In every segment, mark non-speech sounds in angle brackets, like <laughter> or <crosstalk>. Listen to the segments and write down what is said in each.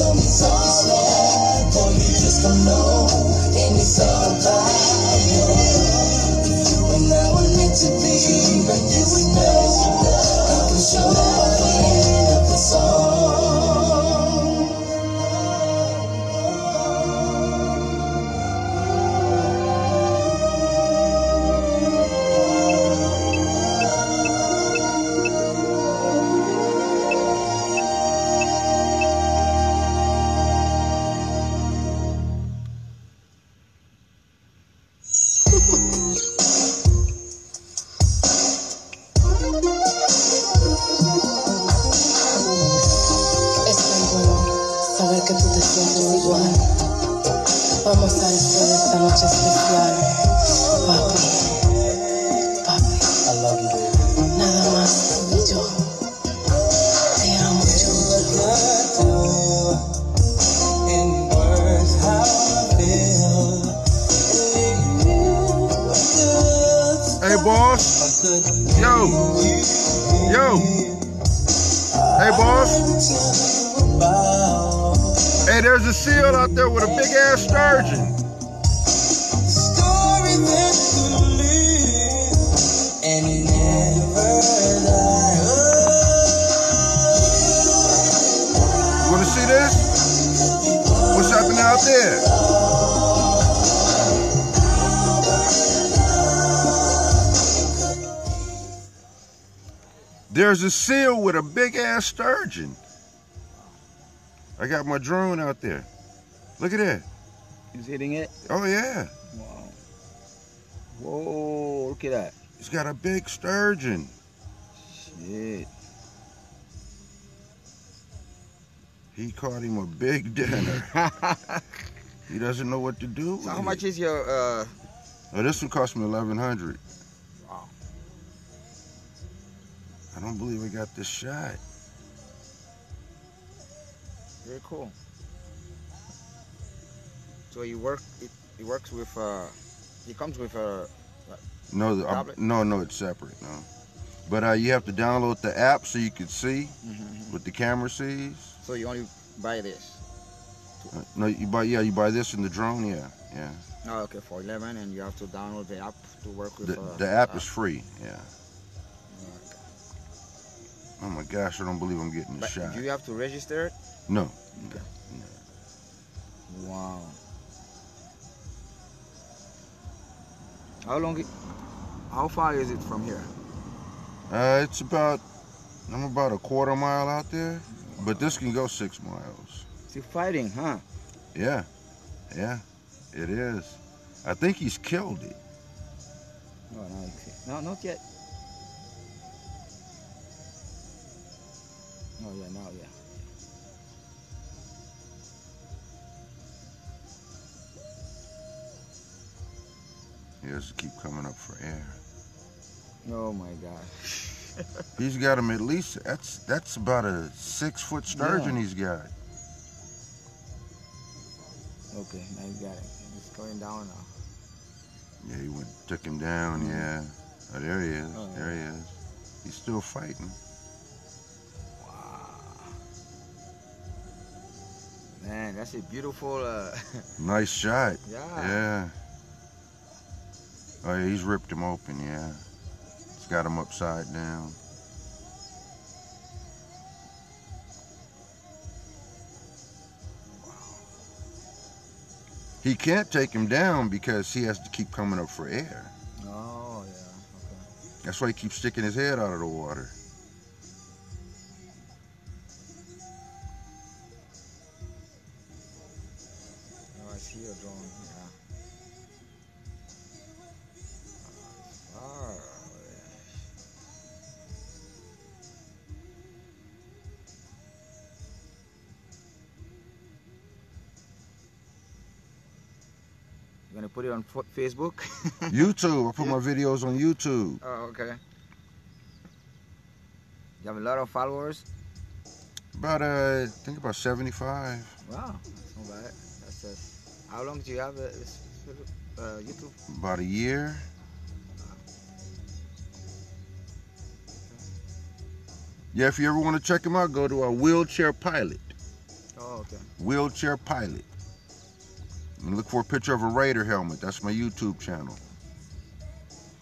so sorry, boy, you just don't know, and it's alright. Papi, papi, I love you. nada más tú y yo. Te amo, yo. Hey, boss. Yo. Yo. Hey, boss. Hey, there's a seal out there with a big ass sturgeon. Story that could live and never die. You wanna see this? What's happening out there? There's a seal with a big ass sturgeon. I got my drone out there. Look at that. He's hitting it. Oh yeah. Wow. Whoa, look at that. He's got a big sturgeon. Shit. He caught him a big <laughs> dinner. he doesn't know what to do. so how it. much is your uh Oh, this one cost me eleven hundred. Wow. I don't believe I got this shot. Very cool. So you work it, it works with uh it comes with uh No, the, no, no, it's separate. No, but uh, you have to download the app so you can see what the camera sees. so you only buy this. Uh, no, you buy yeah, you buy this in the drone. Yeah, yeah. Oh, okay, for 11 and you have to download the app to work with The, uh, the app uh, is free. Yeah. Oh my gosh, I don't believe I'm getting this But shot. do you have to register it? No. Okay. Wow. How long it, how far is it from here? Uh, it's about I'm about a quarter mile out there, but this can go six miles. Still fighting, huh? Yeah, yeah, it is. I think he's killed it. No, no, no, not yet. Oh yeah, now yeah. He has to keep coming up for air. Oh my god. <laughs> He's got him at least. That's that's about a six foot sturgeon he's got. Okay, now you got it. It's going down now. Yeah, he went took him down. Yeah. Oh, there he is. Oh, yeah. There he is. He's still fighting. Man, that's a beautiful uh <laughs> Nice shot. yeah. Yeah. Oh yeah, he's ripped him open. Yeah. he's got him upside down. He can't take him down because he has to keep coming up for air. Oh yeah. Okay. That's why he keeps sticking his head out of the water. See your drone. Yeah. Oh, You gonna put it on Facebook? <laughs> YouTube. I put my videos on YouTube. oh, okay. You have a lot of followers. About uh, I think about 75. Wow, that's not bad. That's just, how long do you have this uh, YouTube? About a year. Yeah, if you ever want to check him out, go to our wheelchair pilot. Oh, okay. Wheelchair pilot. And look for a picture of a Raider helmet. That's my YouTube channel.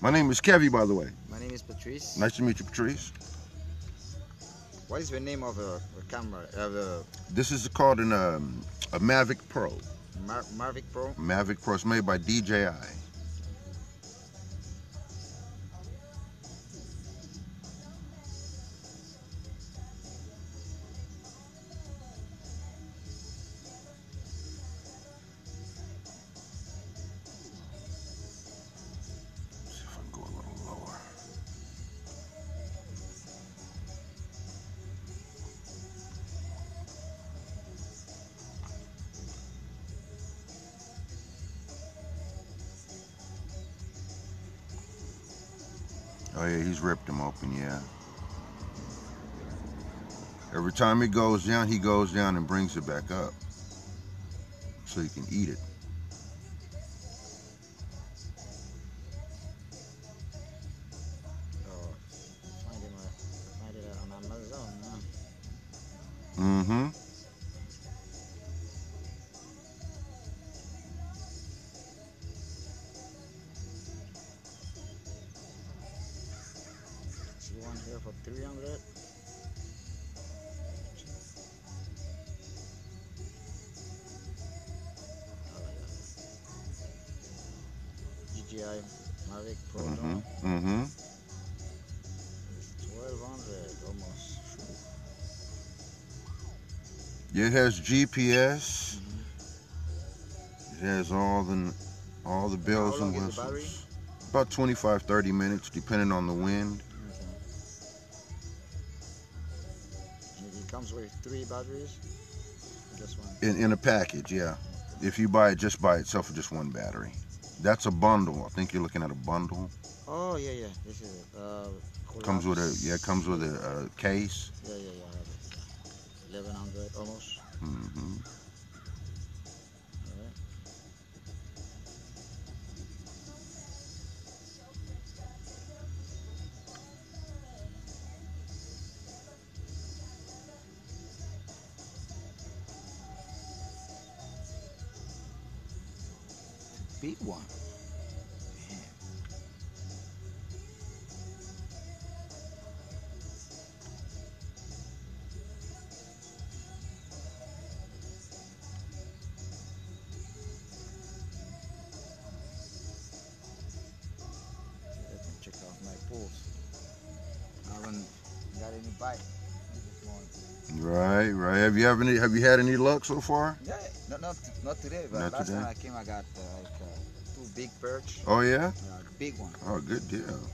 My name is Kevy, by the way. My name is Patrice. Nice to meet you, Patrice. What is the name of a, a camera? Of This is called an um, a Mavic Pro. Mavic Pro? Mavic Pro. It's made by DJI. Oh yeah, he's ripped them open, yeah. Every time it goes down, he goes down and brings it back up. So you can eat it. Oh, here for 300. Oh. DJI Mavic Pro Mm-hmm. Mm-hmm. 1200 almost. It has GPS. It has all the all the bells and long is the whistles. About 25, 30 minutes, depending on the wind. Comes with three batteries? Just one. In, in a package, yeah. If you buy it just by itself just one battery. That's a bundle. I think you're looking at a bundle. Oh yeah, yeah. This is it. Uh, Comes with a yeah, comes with a, uh case. Yeah, yeah, yeah. I have it. Eleven hundred almost. hmm Big one. Man. Let me check out my pulse. I haven't got any bite. Right, right. Have you have any? Have you had any luck so far? Not not, not today, but Not last today? time I came, I got uh, like uh, two big perch, Oh yeah. uh, big one. Oh, good deal.